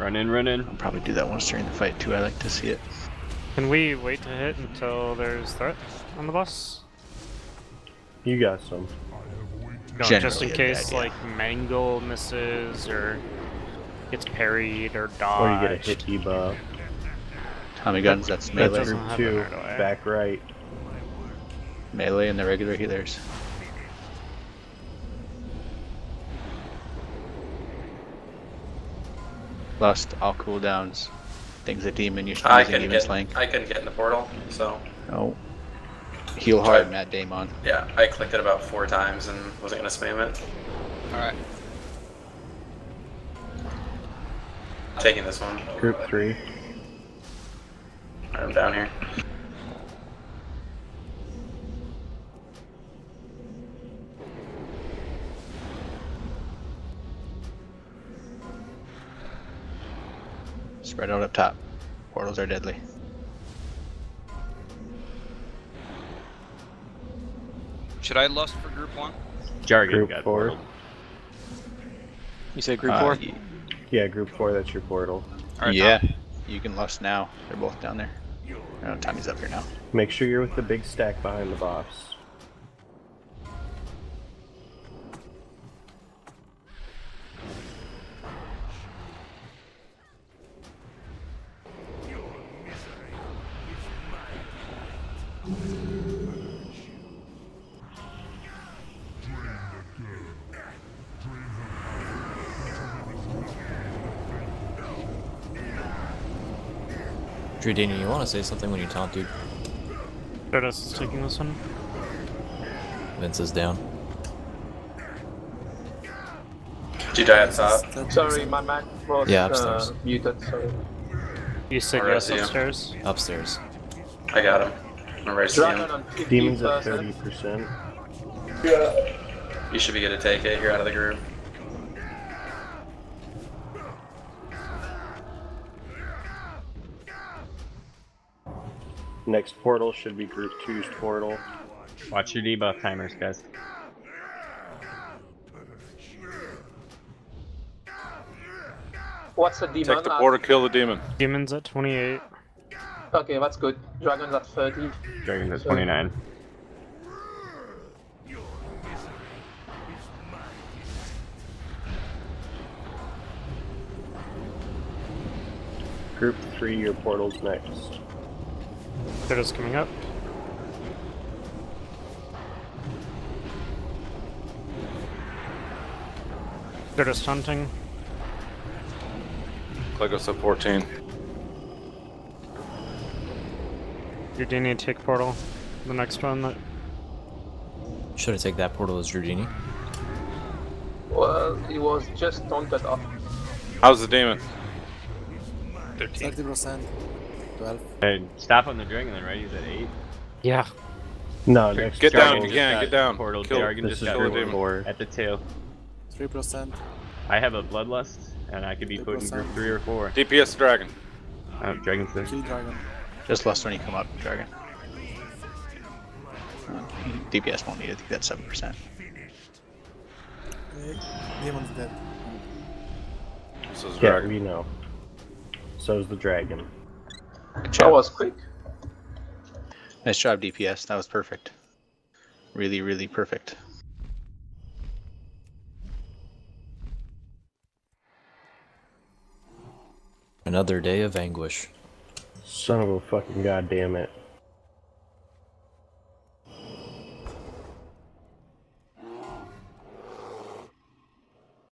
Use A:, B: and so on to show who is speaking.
A: Run in, run in.
B: I'll probably do that once during the fight too. I like to see it.
C: Can we wait to hit until there's threat on the boss?
D: You got some.
C: No, just in case
B: bad, yeah.
C: like Mangle misses or gets parried or
D: Or
C: dodged.
D: you get a hit debuff.
B: Tommy guns, that's
C: That
B: melee.
C: doesn't
D: Group two,
C: right
D: back right.
B: Melee and the regular healers. Lost all cooldowns. Things a demon usually
E: I
B: using
E: couldn't get.
B: slaying.
E: I couldn't get in the portal, so
B: Oh. Heal hard, Matt Damon.
E: yeah, I clicked it about four times and wasn't gonna spam it.
F: Alright.
E: Taking this one.
D: Group three.
E: I'm down here.
B: Spread out up top. Portals are deadly.
F: Should I lust for group one?
A: Jargon
D: Group
A: got
D: four.
A: portaled.
G: You say group
B: Uh,
G: four?
D: Yeah, group four, that's your portal.
F: Alright,
B: yeah, you can lust now. They're both down there. Oh, Tommy's up here now.
D: Make sure you're with the big stack behind the boss.
G: Dradini, you want to say something when you taunt, dude?
C: Stardust is taking this one.
G: Vince is down.
E: Did you die at top?
H: Sorry, my mic was
G: Yeah,
H: uh,
G: upstairs.
H: muted. Sorry.
C: You said
E: Alright,
C: yes
E: see ya.
C: upstairs.
G: Upstairs.
E: I got him. I'm ready to see him.
D: Demons at 30%. Yeah.
E: You should be good to take it. You're out of the group.
D: Next portal should be group two's portal.
A: Watch your debuff timers, guys.
H: What's the demon?
I: Take the portal, uh, kill the demon.
C: Demons at 28.
H: Okay, that's good. Dragon's at 30.
A: Dragon's at 29.
D: Group three, your portal's next.
C: Stardust coming up. Stardust hunting.
I: Click us at 14.
C: Dradini take portal. The next one that
G: Should I take that portal as Dradini?
H: Well, he was just taunted off.
I: How's the demon?
F: 13.
G: 30%. 12.
A: Hey, stop on the dragon then, right? He's at 8.
C: Yeah.
D: No, next
I: Get
A: Jargon
I: down if you can, get down.
A: Portal.
I: Kill-
A: Jargon
D: this
A: just got
D: four.
A: at the tail.
G: 3%.
A: I have a bloodlust, and I could be put in group 3 or 4.
I: DPS dragon.
A: Oh, Dragon's there.
G: dragon.
B: Just lust when you come up, Dragon. DPS won't need it. That's seven percent.
G: Demon's dead.
I: So is
D: Yeah,
I: dragon.
D: we know. So's the dragon.
B: Good
H: That was quick.
B: Nice job, DPS. That was perfect. Really, really perfect.
G: Another day of anguish.
D: Son of a fucking goddamn it.